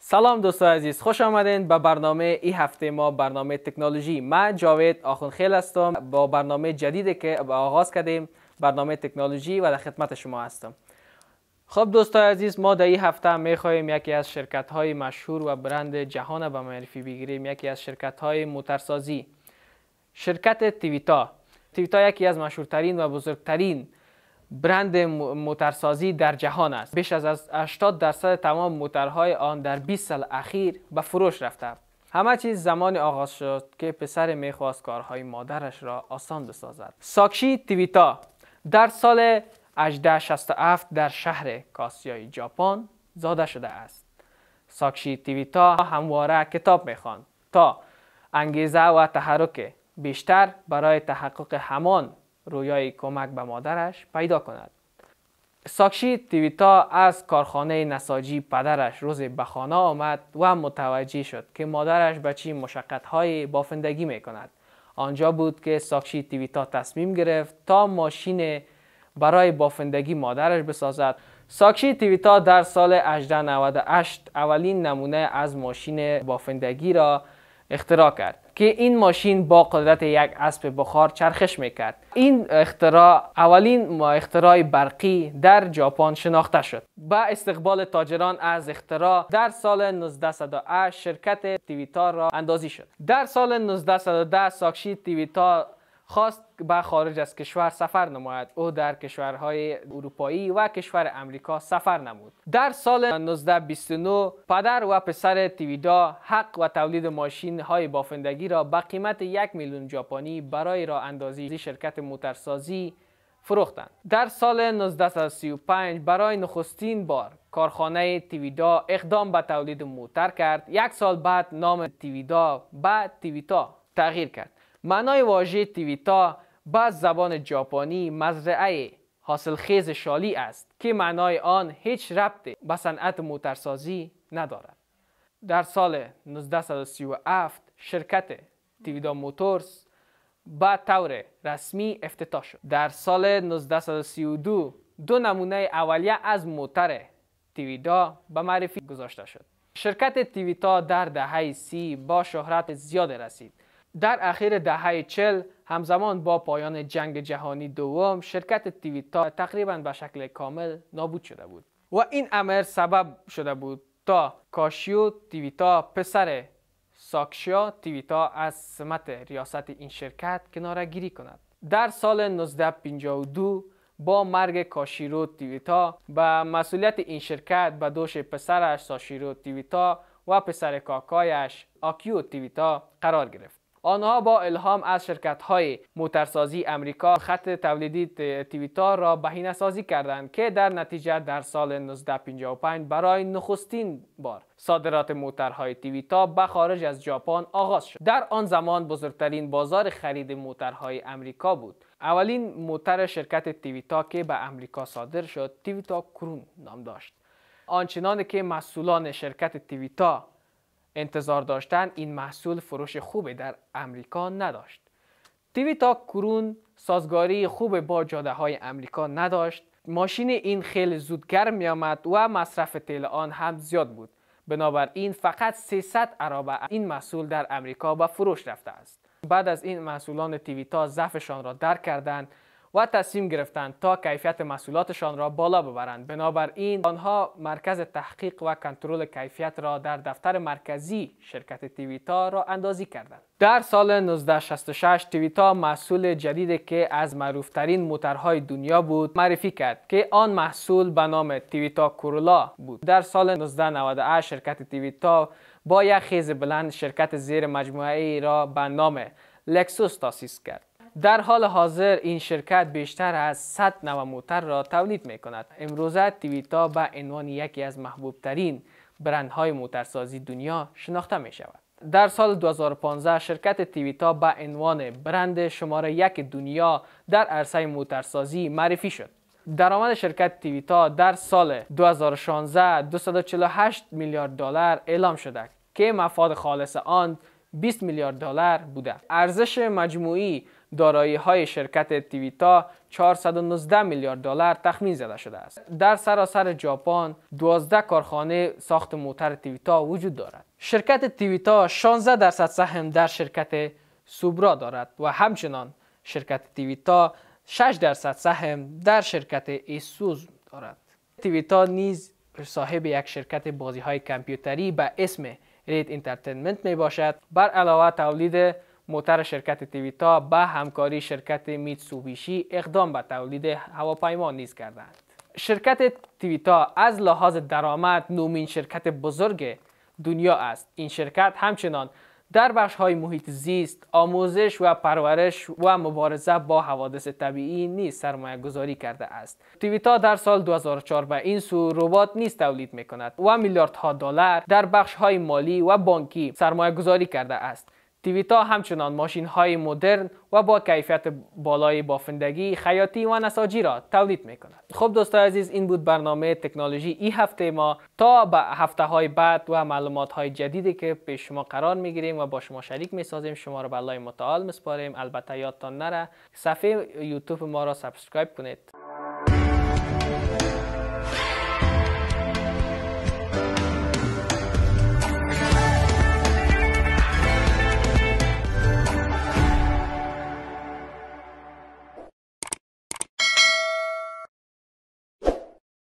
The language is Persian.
سلام دوستان عزیز خوش آمدین به برنامه ای هفته ما برنامه تکنولوژی. من جاوید آخونخیل هستم با برنامه جدیدی که آغاز کردیم برنامه تکنولوژی و در خدمت شما هستم. خب دوستان عزیز ما در این هفته می خواهیم یکی از شرکت های مشهور و برند جهان به معرفی بگیریم یکی از شرکت های موترسازی. شرکت تیویتا تیویتا یکی از مشهورترین و بزرگترین برند موترسازی در جهان است. بیش از 80 درصد تمام موترهای آن در 20 سال اخیر به فروش رفته. همه چیز زمان آغاز شد که پسر می‌خواست کارهای مادرش را آسان بسازد. ساکشی تیویتا در سال 1867 در شهر کاسیای ژاپن زاده شده است. ساکشی تیویتا همواره کتاب می‌خواند تا انگیزه و تحرک بیشتر برای تحقق همان رویای کمک به مادرش پیدا کند ساکشی تیویتا از کارخانه نساجی پدرش روز به خانه آمد و متوجه شد که مادرش به چی مشقت های بافندگی می کند. آنجا بود که ساکشی تیویتا تصمیم گرفت تا ماشین برای بافندگی مادرش بسازد. ساکشی تیویتا در سال 1898 اولین نمونه از ماشین بافندگی را اختراع کرد. که این ماشین با قدرت یک اسب بخار چرخش می‌کرد. این اختراع اولین اختراع برقی در ژاپن شناخته شد. با استقبال تاجران از اختراع در سال 1908 شرکت تیویتا را اندازی شد. در سال 1910 ساکشی تیویتا خواست به خارج از کشور سفر نماید. او در کشورهای اروپایی و کشور امریکا سفر نمود. در سال 1929 پدر و پسر تیویدا حق و تولید ماشین های بافندگی را به قیمت یک میلیون ژاپنی برای راه اندازی شرکت موترسازی فروختند. در سال 1935 برای نخستین بار کارخانه تیویدا اقدام به تولید موتر کرد. یک سال بعد نام تیویدا به تیویتا تغییر کرد. معنای واژه تیویتا با زبان ژاپنی مزرعه حاصلخیز شالی است که معنای آن هیچ ربط به صنعت موترسازی ندارد. در سال 1937 شرکت تیویدا موتورز با طور رسمی افتتاح شد. در سال 1932 دو نمونه اولیه از موتر تیویدا به معرفی گذاشته شد. شرکت تیویتا در دهه سی با شهرت زیاد رسید. در اخیر دهه چل همزمان با پایان جنگ جهانی دوم شرکت تیویتا تقریبا به شکل کامل نابود شده بود. و این امر سبب شده بود تا کاشیو تیویتا پسر ساکشیا تیویتا از سمت ریاست این شرکت کناره گیری کند. در سال 1952 با مرگ کاشیرو تیویتا به مسئولیت این شرکت به دوش پسرش ساشیرو تیویتا و پسر کاکایش آکیو تیویتا قرار گرفت. آنها با الهام از شرکت های موترسازی امریکا خط تولیدی تیویتا را بهینه سازی کردند که در نتیجه در سال 1955 برای نخستین بار صادرات موترهای تیویتا به خارج از ژاپن آغاز شد. در آن زمان بزرگترین بازار خرید موترهای امریکا بود. اولین موتر شرکت تیویتا که به امریکا صادر شد تیویتا کرون نام داشت. آنچنان که مسئولان شرکت تیویتا انتظار داشتن این محصول فروش خوبی در امریکا نداشت. تیویتا کرون سازگاری خوب با جاده های امریکا نداشت. ماشین این خیلی زود گرم می آمد و مصرف تیل آن هم زیاد بود. بنابراین فقط 300 عرابه این محصول در امریکا به فروش رفته است. بعد از این محصولان تیویتا ضعفشان را درک کردند و تصمیم گرفتند تا کیفیت محصولاتشان را بالا ببرند. بنابراین آنها مرکز تحقیق و کنترل کیفیت را در دفتر مرکزی شرکت تیویتا را اندازی کردند. در سال 1966 تیویتا محصول جدیدی که از معروفترین موترهای دنیا بود معرفی کرد که آن محصول به نام تیویتا کورولا بود. در سال 1998 شرکت تیویتا با یک خیز بلند شرکت زیر مجموعه ای را به نام لکسوس تاسیس کرد. در حال حاضر این شرکت بیشتر از 100 نو موتر را تولید می کند. امروزه تیویتا به عنوان یکی از محبوب ترین برندهای موترسازی دنیا شناخته می شود. در سال 2015 شرکت تیویتا به عنوان برند شماره یک دنیا در عرصه موترسازی معرفی شد. درآمد شرکت تیویتا در سال 2016 248 میلیارد دلار اعلام شده که مفاد خالص آن 20 میلیارد دلار بوده ارزش مجموعی دارایی های شرکت تیویتا 419 میلیارد دلار تخمین زده شده است. در سراسر ژاپن 12 کارخانه ساخت موتر تیویتا وجود دارد. شرکت تیویتا 16 درصد سهم در شرکت سوبرا دارد و همچنان شرکت تیویتا 6 درصد سهم در شرکت ایسوز دارد. تیویتا نیز صاحب یک شرکت بازی های کامپیوتری به اسم ریت entertainment می باشد. بر علاوه تولید موتر شرکت تیویتا به همکاری شرکت میتسوبیشی اقدام به تولید هواپیما نیز کردند. شرکت تیویتا از لحاظ درآمد نومین شرکت بزرگ دنیا است. این شرکت همچنان در بخش های محیط زیست، آموزش و پرورش و مبارزه با حوادث طبیعی نیز سرمایه گذاری کرده است. تیویتا در سال 2004 به این سو ربات نیز تولید می کند و میلیاردها دلار در بخش های مالی و بانکی سرمایه گذاری کرده است. تیویتا همچنان ماشین های مدرن و با کیفیت بالای بافندگی خیاطی و نساجی را تولید می کند. خب دوستان عزیز این بود برنامه تکنولوژی این هفته ما. تا به هفته های بعد و معلومات های جدیدی که پیش شما قرار می گیریم و با شما شریک می سازیم شما را به الله متعال سپاریم البته یادتان نره صفحه یوتیوب ما را subscribe کنید.